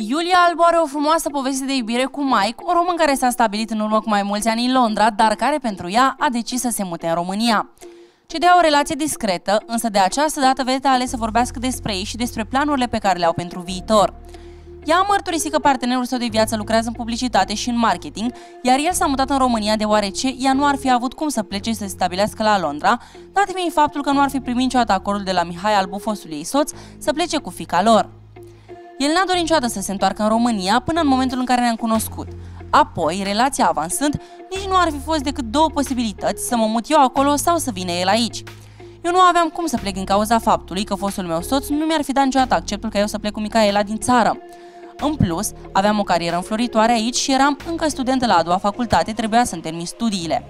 Iulia Albu are o frumoasă poveste de iubire cu Mike, o român care s-a stabilit în urmă cu mai mulți ani în Londra, dar care pentru ea a decis să se mute în România. Cedea o relație discretă, însă de această dată vedeta a ales să vorbească despre ei și despre planurile pe care le au pentru viitor. Ea a mărturisit că partenerul său de viață lucrează în publicitate și în marketing, iar el s-a mutat în România deoarece ea nu ar fi avut cum să plece și să se stabilească la Londra, dat fiind faptul că nu ar fi primit niciodată acordul de la Mihai Albu, fostul ei soț, să plece cu fica lor. El n-a dorit niciodată să se întoarcă în România până în momentul în care ne-am cunoscut. Apoi, relația avansând, nici nu ar fi fost decât două posibilități, să mă mut eu acolo sau să vină el aici. Eu nu aveam cum să plec din cauza faptului că fostul meu soț nu mi-ar fi dat niciodată acceptul ca eu să plec cu Micaela din țară. În plus, aveam o carieră înfloritoare aici și eram încă studentă la a doua facultate, trebuia să-mi termin studiile.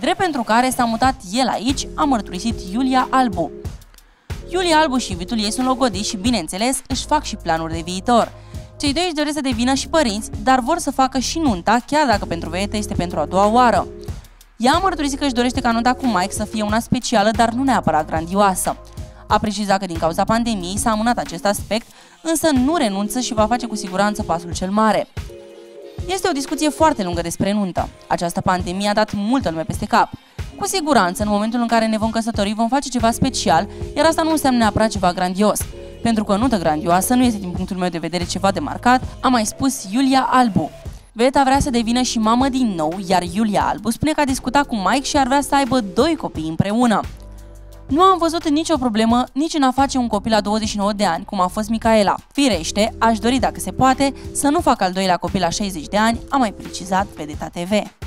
Drept pentru care s-a mutat el aici, a mărturisit Iulia Albu. Iulia Albu și iubitul ei sunt logodiți și, bineînțeles, își fac și planuri de viitor. Cei doi își doresc să devină și părinți, dar vor să facă și nunta, chiar dacă pentru vedetă este pentru a doua oară. Ea a mărturisit că își dorește ca nunta cu Mike să fie una specială, dar nu neapărat grandioasă. A precizat că din cauza pandemiei s-a amânat acest aspect, însă nu renunță și va face cu siguranță pasul cel mare. Este o discuție foarte lungă despre nuntă. Această pandemie a dat multă lume peste cap. Cu siguranță, în momentul în care ne vom căsători, vom face ceva special, iar asta nu înseamnă neapărat ceva grandios. Pentru că o nuntă grandioasă nu este din punctul meu de vedere ceva de marcat, a mai spus Iulia Albu. Vedeta vrea să devină și mamă din nou, iar Iulia Albu spune că a discutat cu Mike și ar vrea să aibă doi copii împreună. Nu am văzut nicio problemă nici în a face un copil la 29 de ani, cum a fost Micaela. Firește, aș dori, dacă se poate, să nu fac al doilea copil la 60 de ani, a mai precizat Vedeta TV.